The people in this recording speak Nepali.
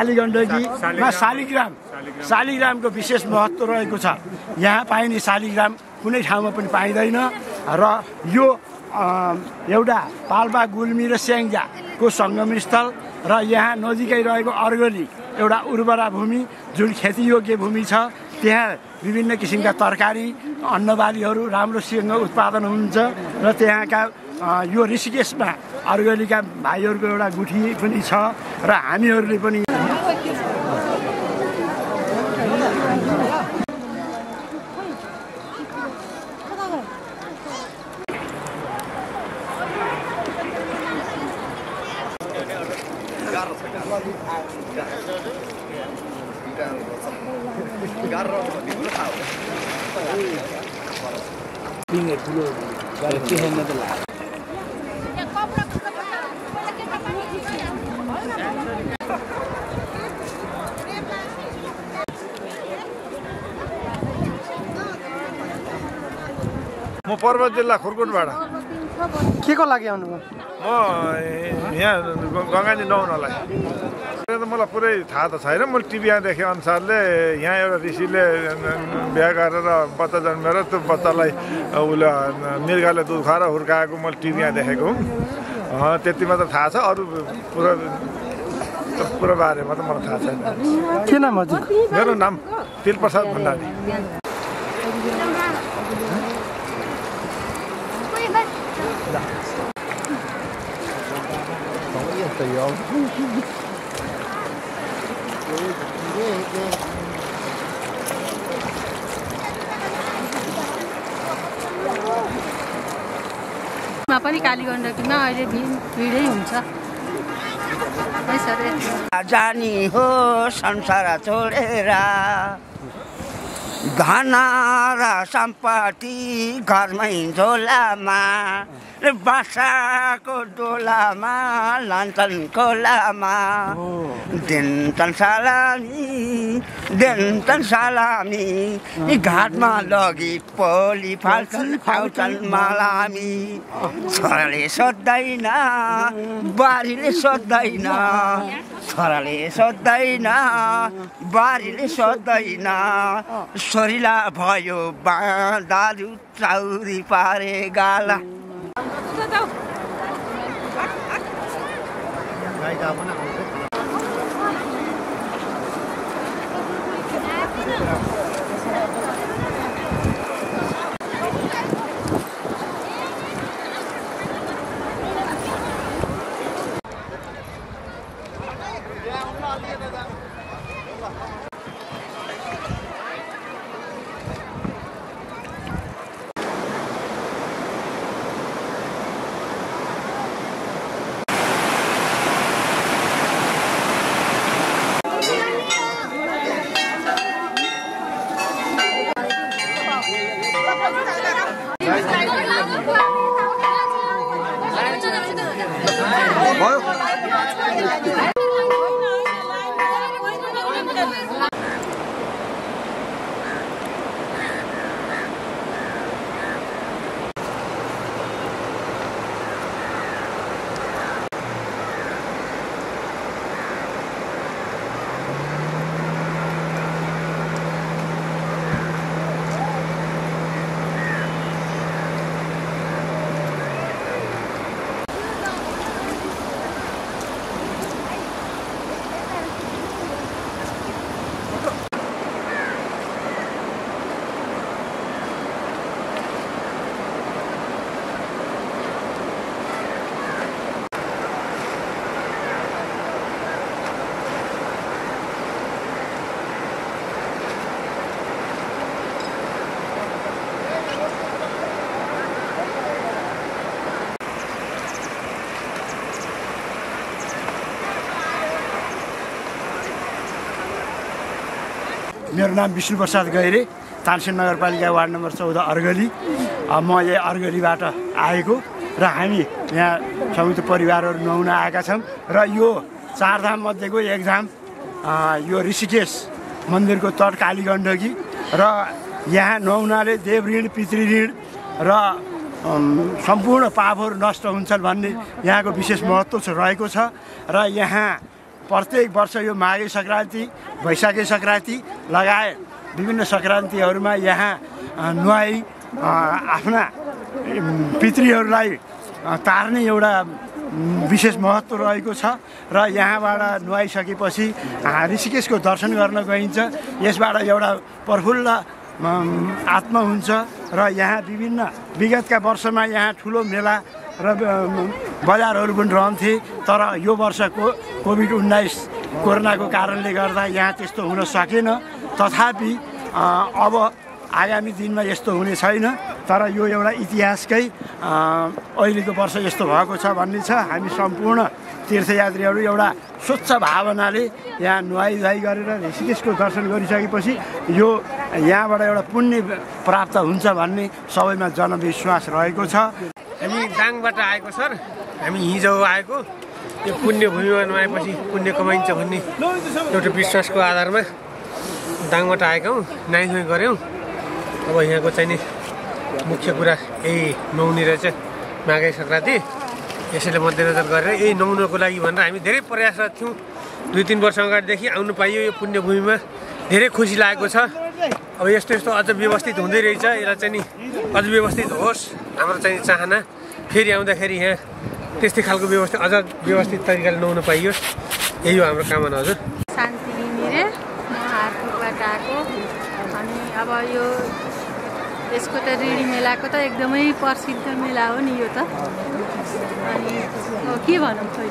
कालीगण्डकीमा शालिग्राम। शालिग्रामको विशेष महत्त्व रहेको छ। यहाँ पाइने शालिग्राम कुनै ठाउँमा पनि पाइँदैन र यो एउटा पाल्पा गुल्मी र स्याङ्जाको सङ्गम स्थल र यहाँ नजिकै रहेको अर्गली एउटा उर्वरा भूमि जुन खेतीयोग्य भूमि छ त्यहाँ विभिन्न किसिमका तरकारी अन्नबालीहरू राम्रोसँग उत्पादन हुन्छ र त्यहाँका यो ऋषिकेशमा अर्गलीका भाइहरूको एउटा गुठी पनि छ र हामीहरूले पनि ठुलो के हेर्न त लाग्यो Thank you. म पर्वत जिल्ला खुर्कुटबाट। के को लागि आउनुभयो? म यहाँ गङ्गाजी नुहाउनलाई त्यो त मलाई पुरै थाहा त छैन। मैले टिभीमा देखे अनुसारले यहाँ एउटा ऋषिले बिहा गरेर बच्चा जन्मेर त्यो बच्चालाई उसले मृगले दुध खुवाएर हुर्काएको मैले टिभीमा देखेको त्यति मात्र थाहा छ। अरू पुरा पुरो बारेमा त मलाई थाहा छैन। के नाम हजुर मेरो नाम तिलप्रसाद भण्डारी। मा पनि कालीगण्डकीमा अहिले भिड भिडै हुन्छ। जानी हो संसार छोडेर। धन र सम्पत्ति घरमै झोलामा। बासाको डोलामा लान्छन् खोलामा दिन्छन् सलामी दिन्छन् सलामी घाटमा लगी पोली फाल्छन् खाउँछन् मलामी। छोराले सोध्दैन बारीले सोध्दैन छोराले सोध्दैन बारीले सोध्दैन। छोरीला भयो बाँधारू चाउरी पारे गाला। ฝรั่ง मेरो नाम विष्णु प्रसाद गैरे तानसेन नगरपालिका वार्ड नम्बर चौध अर्गली। म यहाँ अर्गलीबाट आएको र हामी यहाँ संयुक्त परिवारहरू नुहाउन आएका छौँ र यो चारधाम मध्येको एक धाम अ, यो ऋषिकेश मन्दिरको तट काली गण्डकी र यहाँ नुहाउनाले देव ऋण पितृ ऋण र सम्पूर्ण पापहरू नष्ट हुन्छन् भन्ने यहाँको विशेष महत्त्व रहेको छ र यहाँ प्रत्येक वर्ष यो माघे सङ्क्रान्ति वैशाखी सङ्क्रान्ति लगायत विभिन्न सङ्क्रान्तिहरूमा यहाँ नुहाई आफ्ना पितृहरूलाई तार्ने एउटा विशेष महत्त्व रहेको छ र यहाँबाट नुहाइसकेपछि ऋषिकेशको दर्शन गर्न गइन्छ। यसबाट एउटा प्रफुल्ल आत्मा हुन्छ र यहाँ विभिन्न विगतका वर्षमा यहाँ ठुलो मेला र बजारहरू पनि रहन्थे तर यो वर्षको कोभिड उन्नाइस कोरोनाको कारणले गर्दा यहाँ त्यस्तो हुन सकेन। तथापि अब आगामी दिनमा यस्तो हुने छैन तर यो एउटा इतिहासकै अहिलेको वर्ष यस्तो भएको छ भन्ने छ। हामी सम्पूर्ण तीर्थयात्रीहरू एउटा स्वच्छ भावनाले यहाँ नुहाइधुवाई गरेर ऋषिकेशको दर्शन गरिसकेपछि यो यहाँबाट एउटा पुण्य प्राप्त हुन्छ भन्ने सबैमा जनविश्वास रहेको छ। दाङबाट आएको सर। हामी हिजो आएको। यो पुण्य भूमिमा नुहाएपछि पुण्य कमाइन्छ भन्ने एउटा विश्वासको आधारमा दाङबाट आएका हौँ नुहाइ गऱ्यौँ। अब यहाँको चाहिँ नि मुख्य कुरा यही नुहाउने रहेछ माघे सङ्क्रान्ति। यसैले मध्यनजर गरेर यही नुहाउनको लागि भनेर हामी धेरै प्रयासरत थियौँ। दुई तिन वर्ष अगाडिदेखि आउनु पाइयो यो पुण्य भूमिमा। धेरै खुसी लागेको छ। अब यस्तो यस्तो अझ व्यवस्थित हुँदै रहेछ। यसलाई चाहिँ नि अझ व्यवस्थित होस्। हाम्रो चाहिँ चाहना फेरि आउँदाखेरि यहाँ त्यस्तै खालको व्यवस्था अझ व्यवस्थित तरिकाले नुहाउनु पाइयोस्। यही हो हाम्रो कामना हजुर। शान्ति घिमिरे म आएको अनि अब यो यसको त रेडी मेलाको त एकदमै प्रसिद्ध मेला हो नि यो त। अनि के भनौँ खोइ